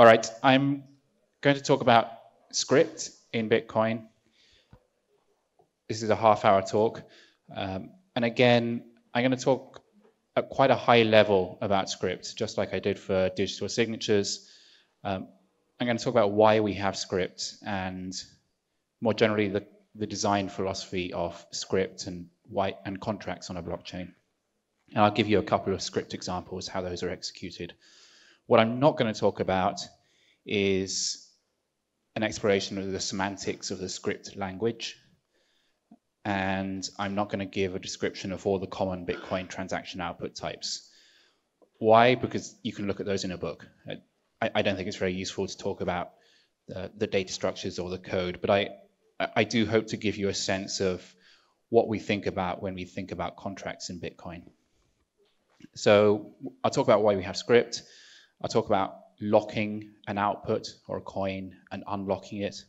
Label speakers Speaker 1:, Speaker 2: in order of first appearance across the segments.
Speaker 1: All right, I'm going to talk about script in Bitcoin. This is a half hour talk. Um, and again, I'm going to talk at quite a high level about script, just like I did for digital signatures. Um, I'm going to talk about why we have script and more generally the, the design philosophy of script and why and contracts on a blockchain. And I'll give you a couple of script examples, how those are executed. What I'm not going to talk about is an exploration of the semantics of the script language. And I'm not going to give a description of all the common Bitcoin transaction output types. Why? Because you can look at those in a book. I, I don't think it's very useful to talk about the, the data structures or the code, but I, I do hope to give you a sense of what we think about when we think about contracts in Bitcoin. So I'll talk about why we have script. I'll talk about locking an output or a coin and unlocking it.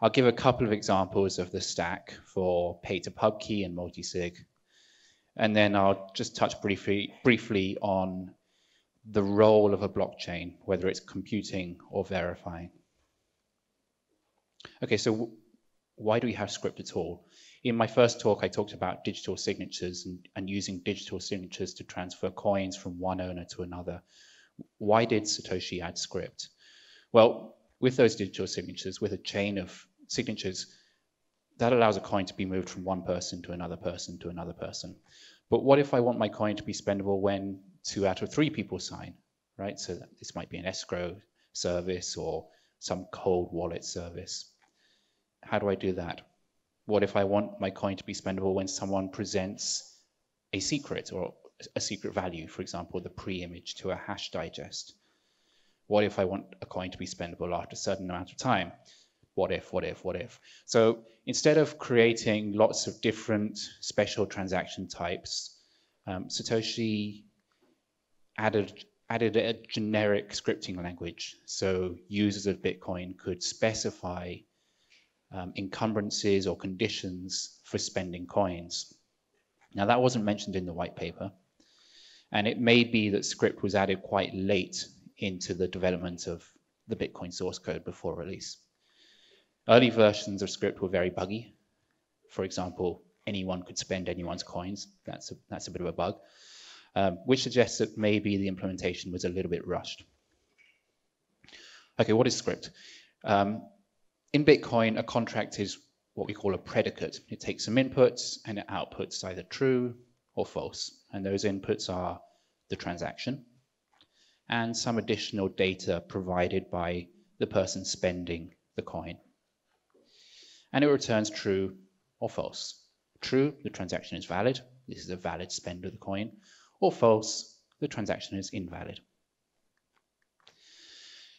Speaker 1: I'll give a couple of examples of the stack for pay to pub key and multisig. And then I'll just touch briefly, briefly on the role of a blockchain, whether it's computing or verifying. Okay, so why do we have script at all? In my first talk, I talked about digital signatures and, and using digital signatures to transfer coins from one owner to another. Why did Satoshi add script? Well, with those digital signatures, with a chain of signatures, that allows a coin to be moved from one person to another person to another person. But what if I want my coin to be spendable when two out of three people sign, right? So this might be an escrow service or some cold wallet service. How do I do that? What if I want my coin to be spendable when someone presents a secret or a secret value, for example, the pre-image to a hash digest? What if I want a coin to be spendable after a certain amount of time? What if, what if, what if? So instead of creating lots of different special transaction types, um, Satoshi added added a generic scripting language. So users of Bitcoin could specify um, encumbrances or conditions for spending coins. Now that wasn't mentioned in the white paper. And it may be that script was added quite late into the development of the Bitcoin source code before release. Early versions of script were very buggy. For example, anyone could spend anyone's coins. That's a, that's a bit of a bug, um, which suggests that maybe the implementation was a little bit rushed. Okay, what is script? Um, in Bitcoin, a contract is what we call a predicate. It takes some inputs and it outputs either true or false. And those inputs are the transaction and some additional data provided by the person spending the coin. And it returns true or false. True, the transaction is valid. This is a valid spend of the coin. Or false, the transaction is invalid.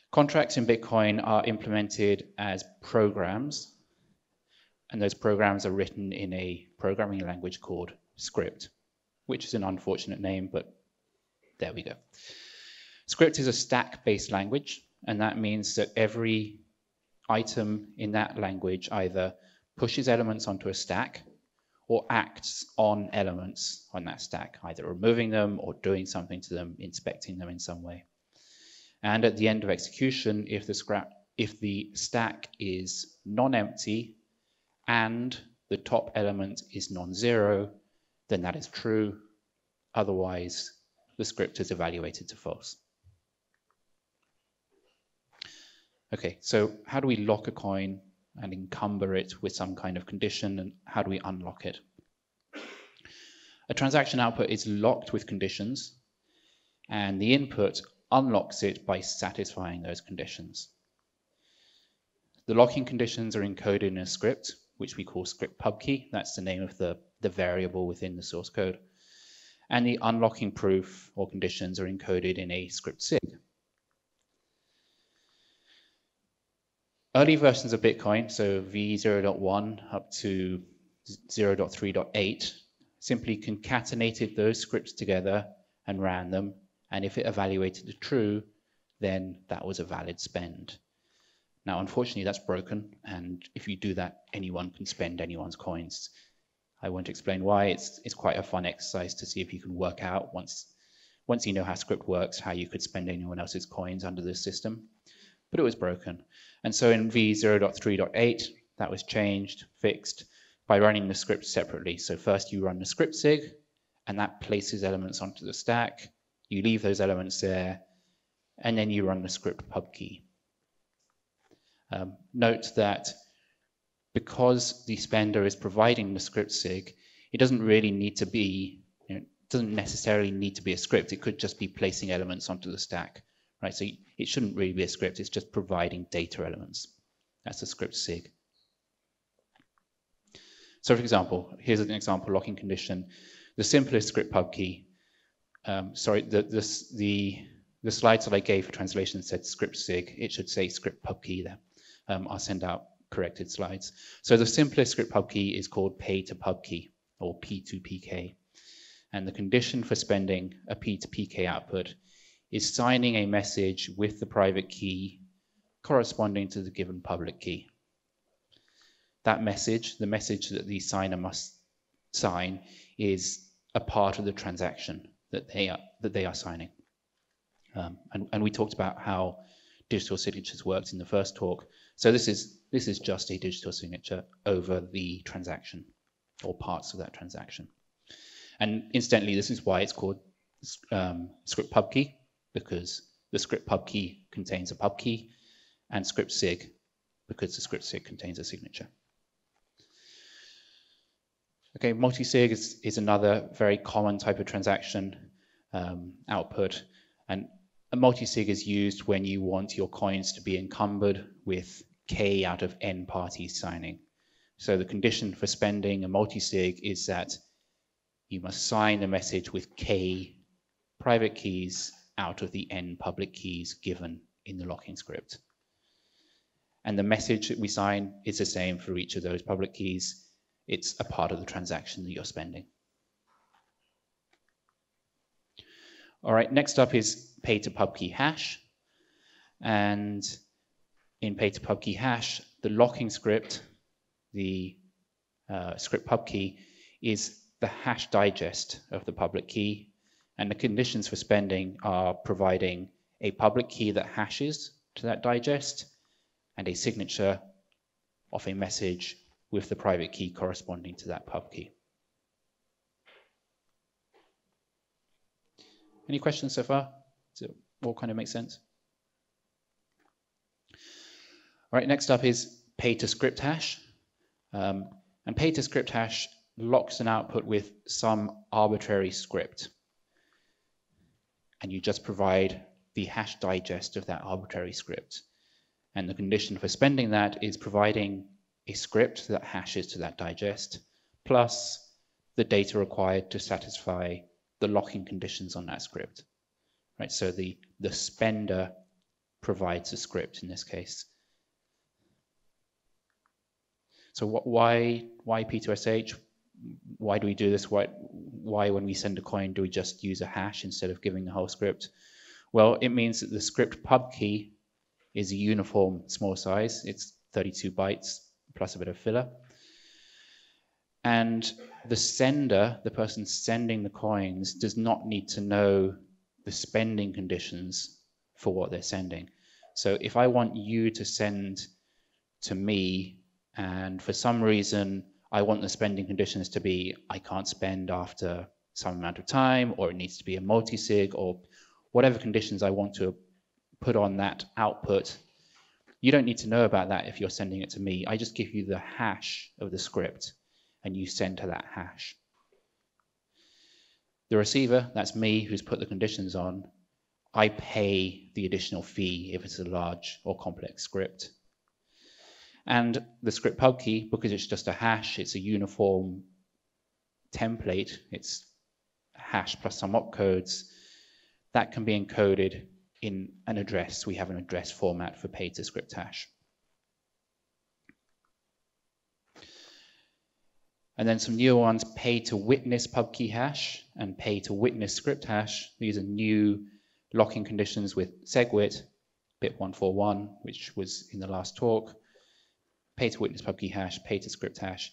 Speaker 1: Contracts in Bitcoin are implemented as programs, and those programs are written in a programming language called script which is an unfortunate name, but there we go. Script is a stack-based language, and that means that every item in that language either pushes elements onto a stack or acts on elements on that stack, either removing them or doing something to them, inspecting them in some way. And at the end of execution, if the, scrap, if the stack is non-empty and the top element is non-zero, then that is true. Otherwise, the script is evaluated to false. Okay, so how do we lock a coin and encumber it with some kind of condition, and how do we unlock it? A transaction output is locked with conditions, and the input unlocks it by satisfying those conditions. The locking conditions are encoded in a script, which we call script pubkey. That's the name of the the variable within the source code. And the unlocking proof or conditions are encoded in a script sig. Early versions of Bitcoin, so v0.1 up to 0.3.8, simply concatenated those scripts together and ran them. And if it evaluated it true, then that was a valid spend. Now, unfortunately, that's broken. And if you do that, anyone can spend anyone's coins. I won't explain why. It's, it's quite a fun exercise to see if you can work out once, once you know how script works, how you could spend anyone else's coins under this system. But it was broken. And so in v0.3.8, that was changed, fixed, by running the script separately. So first you run the script sig, and that places elements onto the stack. You leave those elements there, and then you run the script pub key. Um, note that because the spender is providing the script sig, it doesn't really need to be, you know, doesn't necessarily need to be a script. It could just be placing elements onto the stack, right? So it shouldn't really be a script. It's just providing data elements. That's the script sig. So for example, here's an example locking condition. The simplest script pub key, um, sorry, the, this, the, the slides that I gave for translation said script sig. It should say script pub key there. Um, I'll send out corrected slides. So the simplest script pub key is called pay to pub key or P2PK. And the condition for spending a P2PK output is signing a message with the private key corresponding to the given public key. That message, the message that the signer must sign, is a part of the transaction that they are, that they are signing. Um, and, and we talked about how digital signatures worked in the first talk. So this is this is just a digital signature over the transaction or parts of that transaction. And incidentally, this is why it's called um, script pub key because the script pub key contains a pub key and script sig because the script sig contains a signature. Okay, multi-sig is, is another very common type of transaction um, output. And a multi-sig is used when you want your coins to be encumbered with k out of n parties signing. So the condition for spending a multi-sig is that you must sign a message with k private keys out of the n public keys given in the locking script. And the message that we sign is the same for each of those public keys. It's a part of the transaction that you're spending. All right, next up is pay to pub key hash. And in pay to pub hash, the locking script, the uh, script PubKey, is the hash digest of the public key. And the conditions for spending are providing a public key that hashes to that digest and a signature of a message with the private key corresponding to that pub key. Any questions so far? Does it all kind of make sense? Right, next up is pay to script hash. Um, and pay to script hash locks an output with some arbitrary script. And you just provide the hash digest of that arbitrary script. And the condition for spending that is providing a script that hashes to that digest, plus the data required to satisfy the locking conditions on that script. Right, so the, the spender provides a script in this case. So what, why, why P2SH? Why do we do this? Why, why when we send a coin do we just use a hash instead of giving the whole script? Well, it means that the script pub key is a uniform small size. It's 32 bytes plus a bit of filler. And the sender, the person sending the coins, does not need to know the spending conditions for what they're sending. So if I want you to send to me, and for some reason I want the spending conditions to be I can't spend after some amount of time, or it needs to be a multi-sig, or whatever conditions I want to put on that output, you don't need to know about that if you're sending it to me. I just give you the hash of the script and you send to that hash. The receiver, that's me who's put the conditions on, I pay the additional fee if it's a large or complex script. And the script pub key, because it's just a hash, it's a uniform template, it's hash plus some opcodes, that can be encoded in an address. We have an address format for pay to script hash. And then some newer ones, pay to witness pub key hash and pay to witness script hash. These are new locking conditions with SegWit, BIP 141, which was in the last talk. Pay to witness pub key hash, pay to script hash.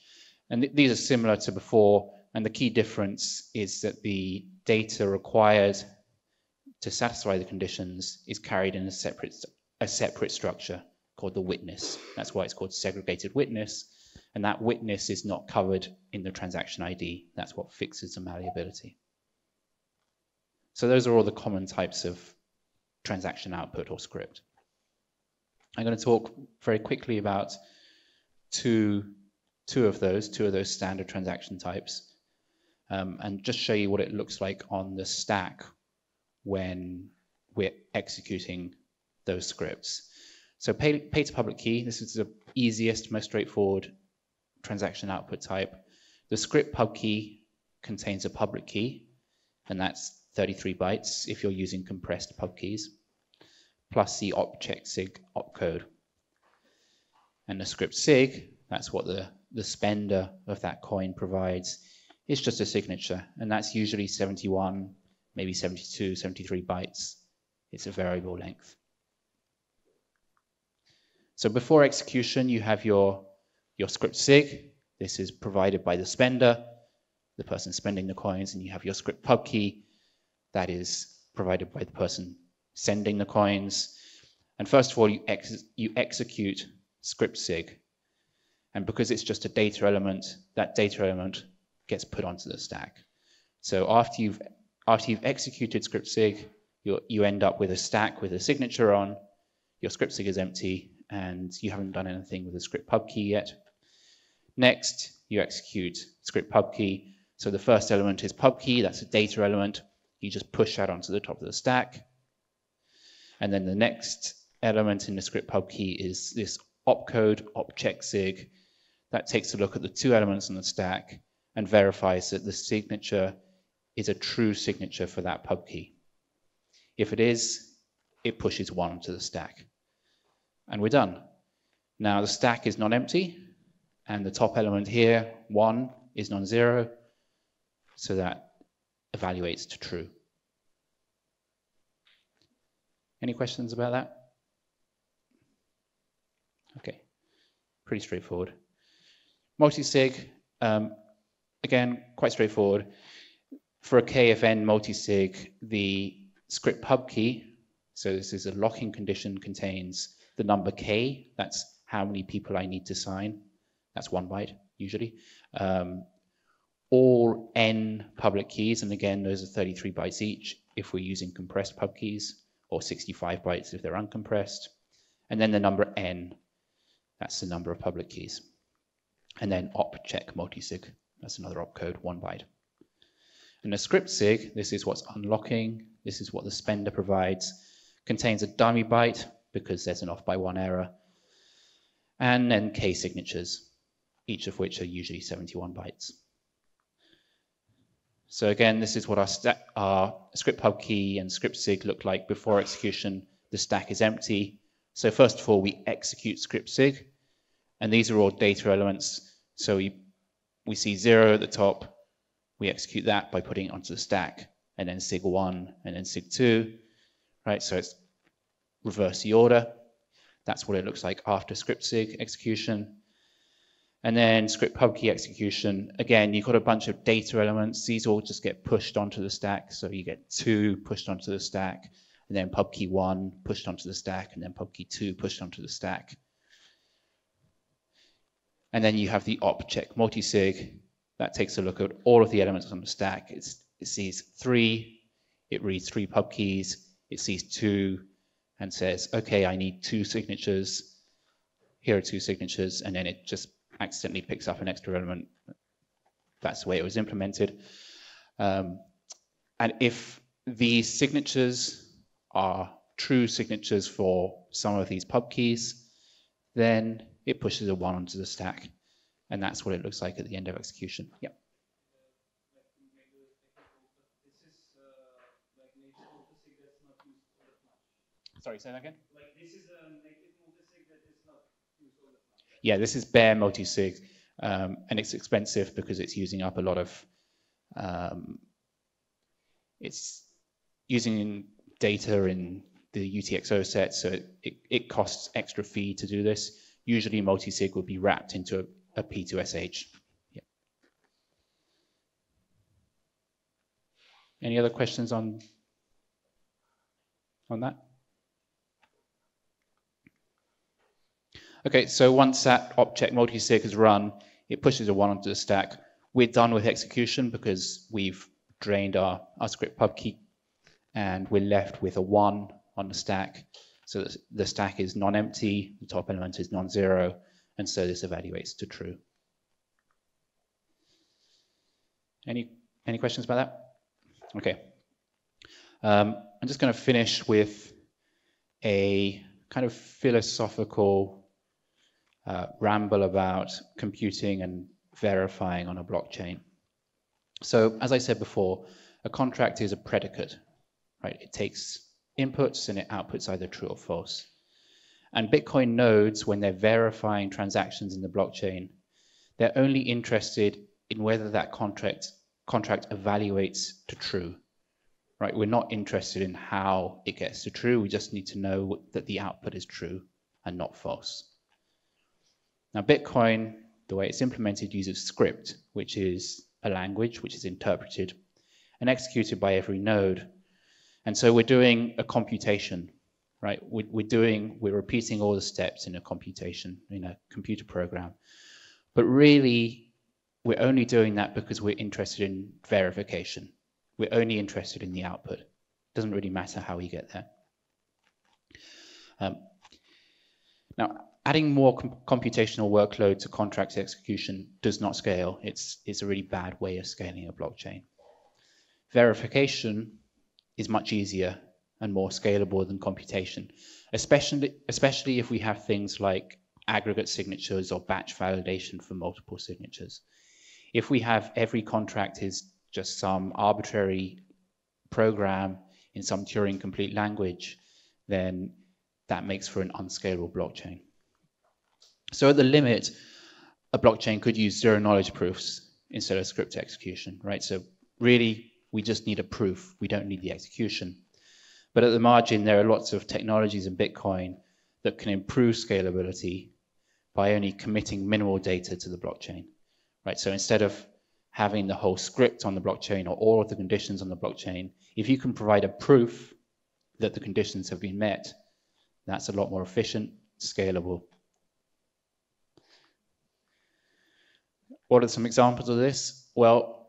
Speaker 1: And th these are similar to before. And the key difference is that the data required to satisfy the conditions is carried in a separate, a separate structure called the witness. That's why it's called segregated witness. And that witness is not covered in the transaction ID. That's what fixes the malleability. So those are all the common types of transaction output or script. I'm going to talk very quickly about two, two of those, two of those standard transaction types, um, and just show you what it looks like on the stack when we're executing those scripts. So pay, pay to public key, this is the easiest, most straightforward transaction output type. The script pub key contains a public key, and that's 33 bytes if you're using compressed pub keys, plus the opcheck sig opcode. And the script sig, that's what the, the spender of that coin provides, is just a signature, and that's usually 71, maybe 72, 73 bytes. It's a variable length. So before execution, you have your, your script sig. This is provided by the spender, the person spending the coins, and you have your script pub key that is provided by the person sending the coins. And first of all, you, ex you execute script sig. And because it's just a data element, that data element gets put onto the stack. So after you've after you've executed script sig, you you end up with a stack with a signature on. Your script sig is empty, and you haven't done anything with the script pub key yet. Next, you execute script pub key. So the first element is pub key. That's a data element. You just push that onto the top of the stack. And then the next element in the script pub key is this opcode, opcheck sig. That takes a look at the two elements in the stack and verifies that the signature is a true signature for that pub key. If it is, it pushes one to the stack. And we're done. Now the stack is not empty, and the top element here, one, is non-zero, so that evaluates to true. Any questions about that? Okay, pretty straightforward. Multisig, um, again, quite straightforward. For a KFN multisig, the script pub key, so this is a locking condition, contains the number K, that's how many people I need to sign. That's one byte, usually. Um, all n public keys, and again, those are 33 bytes each if we're using compressed pub keys, or 65 bytes if they're uncompressed. And then the number n, that's the number of public keys. And then op check multisig, that's another opcode, one byte. And the script sig, this is what's unlocking, this is what the spender provides, contains a dummy byte because there's an off by one error, and then k signatures, each of which are usually 71 bytes. So again, this is what our, our script pub key and script sig look like before execution. The stack is empty. So first of all, we execute script sig, and these are all data elements. So we, we see zero at the top. We execute that by putting it onto the stack, and then sig one, and then sig two, right? So it's reverse the order. That's what it looks like after script sig execution. And then script pub key execution, again, you've got a bunch of data elements. These all just get pushed onto the stack. So you get two pushed onto the stack, and then pub key one pushed onto the stack, and then pub key two pushed onto the stack. And then you have the op check multisig. That takes a look at all of the elements on the stack. It's, it sees three, it reads three pub keys, it sees two, and says, okay, I need two signatures. Here are two signatures, and then it just accidentally picks up an extra element. That's the way it was implemented. Um, and if these signatures are true signatures for some of these pub keys, then it pushes a one onto the stack. And that's what it looks like at the end of execution. Yep. Sorry, say that again? Like this is a native multisig that is not used all the time. Yeah, this is bare multisig, um, and it's expensive because it's using up a lot of, um, it's using data in the UTXO set, so it, it, it, costs extra fee to do this. Usually multisig would be wrapped into a, a P2SH. Yeah. Any other questions on on that? Okay, so once that opcheck multi-sig is run, it pushes a one onto the stack. We're done with execution because we've drained our, our script pub key and we're left with a one on the stack. So the stack is non-empty, the top element is non-zero, and so this evaluates to true. Any, any questions about that? Okay. Um, I'm just going to finish with a kind of philosophical uh, ramble about computing and verifying on a blockchain. So as I said before, a contract is a predicate, right? It takes inputs and it outputs either true or false. And Bitcoin nodes, when they're verifying transactions in the blockchain, they're only interested in whether that contract contract evaluates to true. Right? We're not interested in how it gets to true. We just need to know that the output is true and not false. Now, Bitcoin, the way it's implemented, uses script, which is a language which is interpreted and executed by every node. And so we're doing a computation, right? We're, we're doing, we're repeating all the steps in a computation, in a computer program. But really, we're only doing that because we're interested in verification. We're only interested in the output. It doesn't really matter how we get there. Um, now, adding more com computational workload to contract execution does not scale. It's, it's a really bad way of scaling a blockchain. Verification is much easier and more scalable than computation, especially, especially if we have things like aggregate signatures or batch validation for multiple signatures. If we have every contract is just some arbitrary program in some Turing complete language, then that makes for an unscalable blockchain. So at the limit, a blockchain could use zero knowledge proofs instead of script execution, right? So really, we just need a proof. We don't need the execution. But at the margin, there are lots of technologies in Bitcoin that can improve scalability by only committing minimal data to the blockchain, right? So instead of having the whole script on the blockchain or all of the conditions on the blockchain, if you can provide a proof that the conditions have been met, that's a lot more efficient, scalable, What are some examples of this? Well,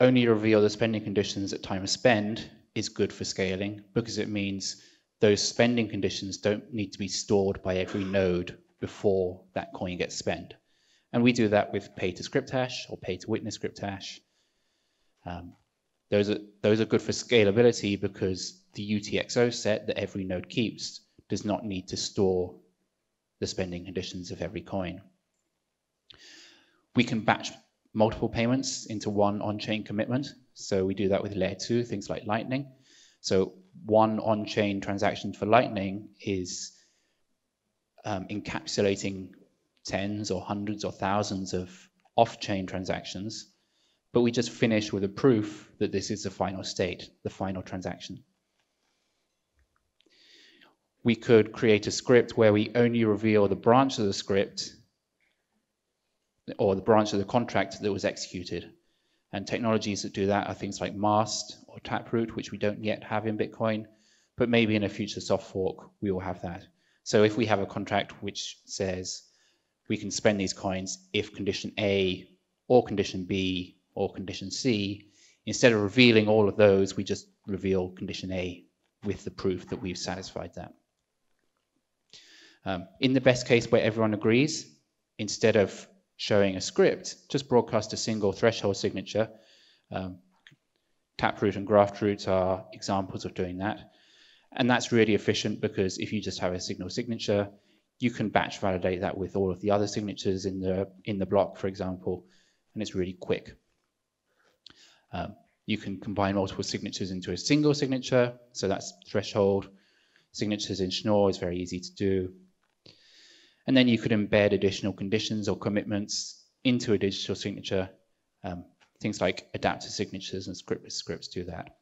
Speaker 1: only reveal the spending conditions at time of spend is good for scaling because it means those spending conditions don't need to be stored by every node before that coin gets spent. And we do that with pay to script hash or pay to witness script hash. Um, those, are, those are good for scalability because the UTXO set that every node keeps does not need to store the spending conditions of every coin. We can batch multiple payments into one on-chain commitment. So we do that with layer two, things like Lightning. So one on-chain transaction for Lightning is um, encapsulating tens or hundreds or thousands of off-chain transactions, but we just finish with a proof that this is the final state, the final transaction. We could create a script where we only reveal the branch of the script or the branch of the contract that was executed. And technologies that do that are things like Mast or Taproot, which we don't yet have in Bitcoin, but maybe in a future soft fork, we will have that. So if we have a contract which says we can spend these coins if condition A or condition B or condition C, instead of revealing all of those, we just reveal condition A with the proof that we've satisfied that. Um, in the best case where everyone agrees, instead of showing a script, just broadcast a single threshold signature. Um, Taproot and Graftroot are examples of doing that. And that's really efficient because if you just have a signal signature, you can batch validate that with all of the other signatures in the, in the block, for example, and it's really quick. Um, you can combine multiple signatures into a single signature, so that's threshold. Signatures in Schnorr is very easy to do. And then you could embed additional conditions or commitments into a digital signature. Um, things like adaptive signatures and scriptless scripts do that.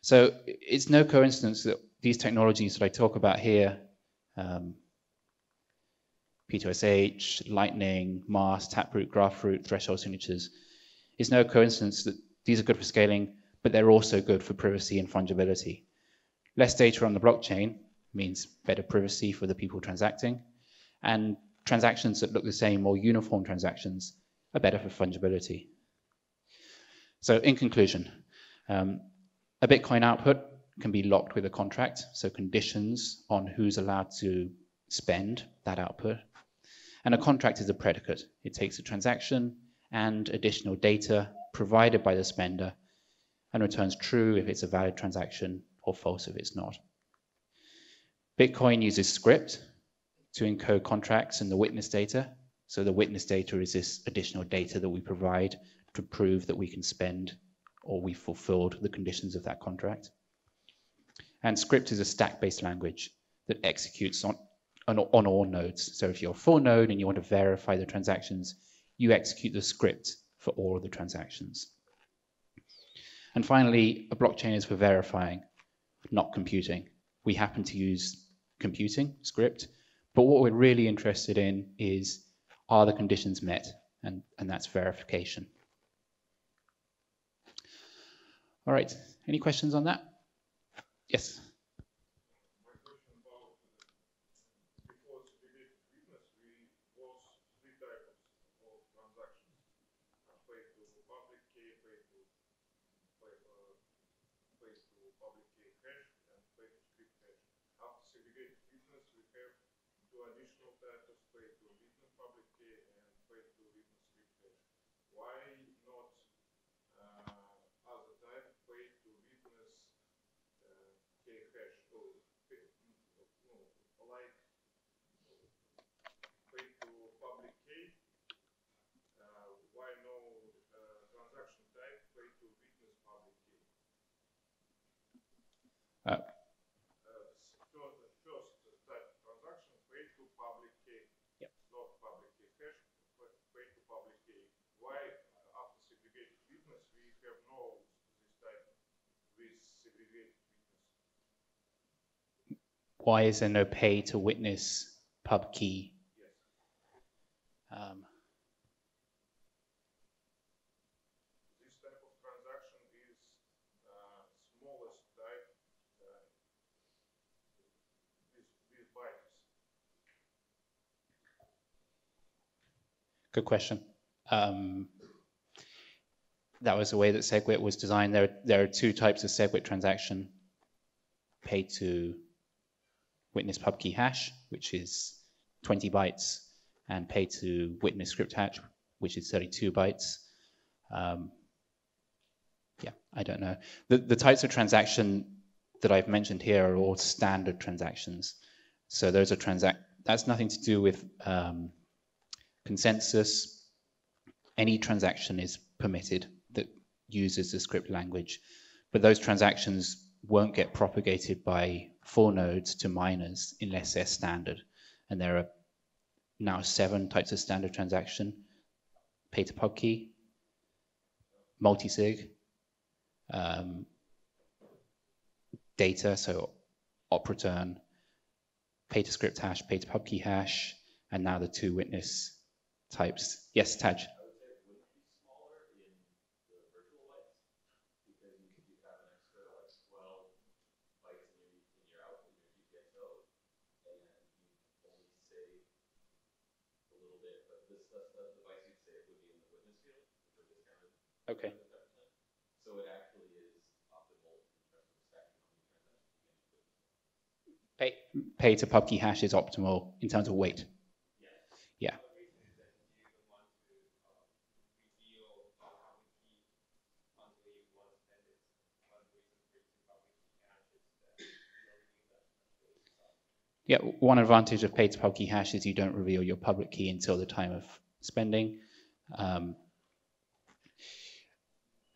Speaker 1: So it's no coincidence that these technologies that I talk about here, um, P2SH, Lightning, Mast, Taproot, Graftroot, threshold signatures, it's no coincidence that these are good for scaling, but they're also good for privacy and fungibility. Less data on the blockchain means better privacy for the people transacting, and transactions that look the same or uniform transactions are better for fungibility. So in conclusion, um, a Bitcoin output can be locked with a contract, so conditions on who's allowed to spend that output. And a contract is a predicate. It takes a transaction and additional data provided by the spender and returns true if it's a valid transaction or false if it's not. Bitcoin uses script to encode contracts and the witness data. So the witness data is this additional data that we provide to prove that we can spend or we fulfilled the conditions of that contract. And script is a stack-based language that executes on, on, on all nodes. So if you're a full node and you want to verify the transactions, you execute the script for all of the transactions. And finally, a blockchain is for verifying, not computing. We happen to use computing script, but what we're really interested in is are the conditions met? And, and that's verification. All right, any questions on that? Yes. Why is there no pay to witness pub key? Um, Good question. Um, that was the way that SegWit was designed. There, there are two types of SegWit transaction. Pay to witness pub key hash, which is 20 bytes, and pay to witness script hash, which is 32 bytes. Um, yeah, I don't know. The, the types of transaction that I've mentioned here are all standard transactions. So those are transact. That's nothing to do with um, consensus. Any transaction is permitted that uses the script language, but those transactions won't get propagated by full nodes to miners unless they're standard. And there are now seven types of standard transaction, pay to pub key, multi-sig, um, data, so op return, pay to script hash, pay to pub key hash, and now the two witness types. Yes, Taj. Okay. So it actually is optimal Pay, pay to pub key hash is optimal in terms of weight. Yeah. Yeah, one advantage of pay to pub key hash is you don't reveal your public key until the time of spending. Um,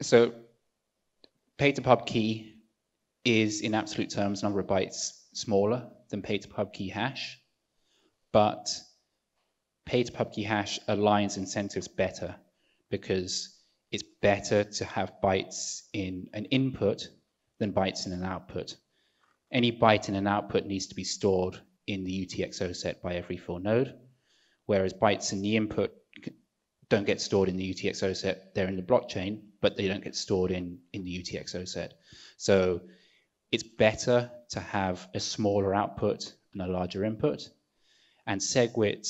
Speaker 1: so pay to pub key is in absolute terms number of bytes smaller than pay to pub key hash, but pay to pub key hash aligns incentives better because it's better to have bytes in an input than bytes in an output. Any byte in an output needs to be stored in the UTXO set by every full node, whereas bytes in the input don't get stored in the UTXO set. They're in the blockchain, but they don't get stored in, in the UTXO set. So it's better to have a smaller output and a larger input. And SegWit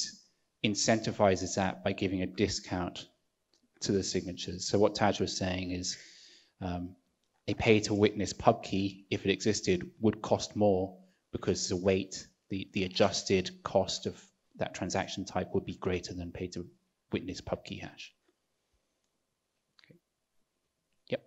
Speaker 1: incentivizes that by giving a discount to the signatures. So what Taj was saying is um, a pay to witness pub key, if it existed, would cost more because the weight, the, the adjusted cost of that transaction type would be greater than pay to witness pub key hash. Okay. Yep.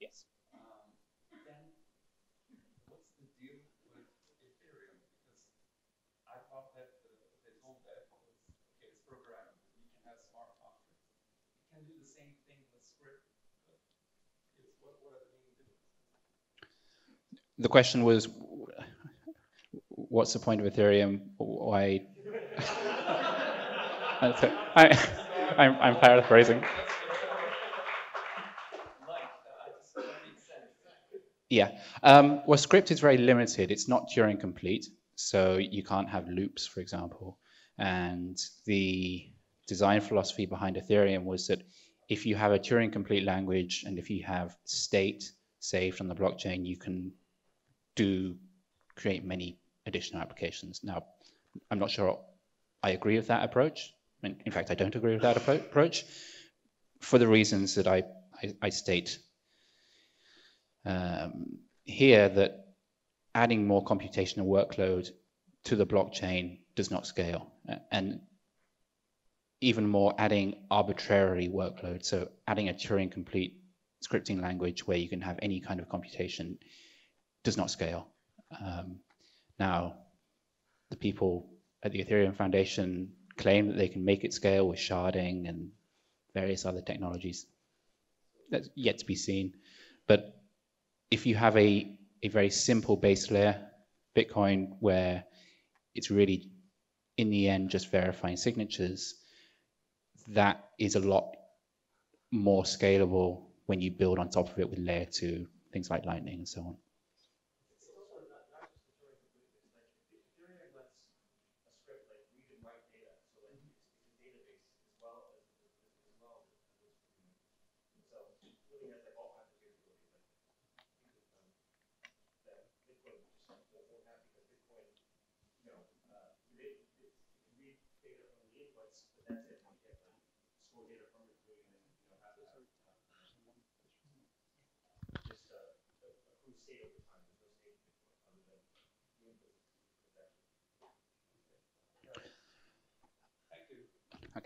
Speaker 1: Yes. Um, then
Speaker 2: what's the deal with Ethereum? Because I thought that the, they told that was, okay, it's programmable. You can have smart contracts. You can do the same thing with script. But what, what are the main differences?
Speaker 1: The question was, what's the point of Ethereum? Why? I, I'm, I'm paraphrasing. Yeah. Um, well, script is very limited. It's not Turing complete, so you can't have loops, for example. And the design philosophy behind Ethereum was that if you have a Turing complete language and if you have state saved on the blockchain, you can do create many additional applications. Now, I'm not sure I agree with that approach. In fact, I don't agree with that approach for the reasons that I, I, I state um, here that adding more computational workload to the blockchain does not scale. And even more, adding arbitrary workload, so adding a Turing complete scripting language where you can have any kind of computation does not scale. Um, now, the people at the Ethereum Foundation claim that they can make it scale with sharding and various other technologies. That's yet to be seen. But if you have a, a very simple base layer, Bitcoin, where it's really in the end just verifying signatures, that is a lot more scalable when you build on top of it with layer two, things like Lightning and so on.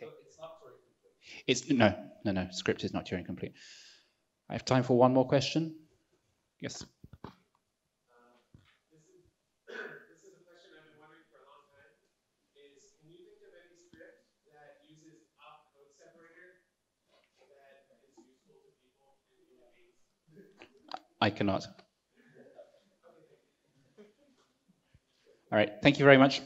Speaker 1: Okay. So it's not Turing complete. It's no, no, no. Script is not Turing complete. I have time for one more question. Yes. I cannot. All right. Thank you very much.